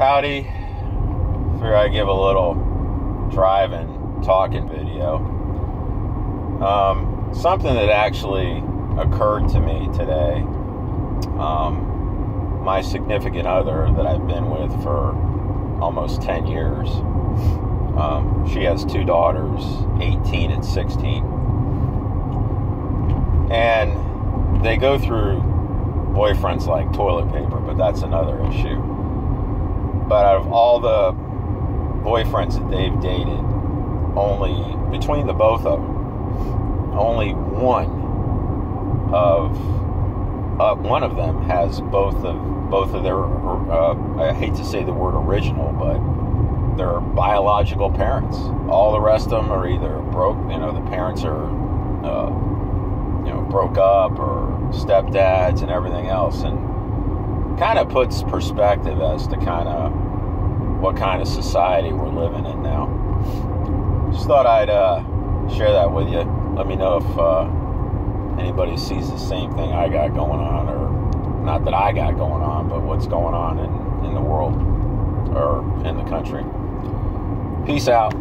Howdy. Figure I give a little driving, talking video. Um, something that actually occurred to me today. Um, my significant other that I've been with for almost 10 years. Um, she has two daughters, 18 and 16. And they go through boyfriends like toilet paper, but that's another issue. But out of all the boyfriends that they've dated, only between the both of them, only one of uh, one of them has both of both of their. Uh, I hate to say the word original, but their biological parents. All the rest of them are either broke. You know, the parents are, uh, you know, broke up or stepdads and everything else, and kind of puts perspective as to kind of what kind of society we're living in now. Just thought I'd uh, share that with you. Let me know if uh, anybody sees the same thing I got going on, or not that I got going on, but what's going on in, in the world or in the country. Peace out.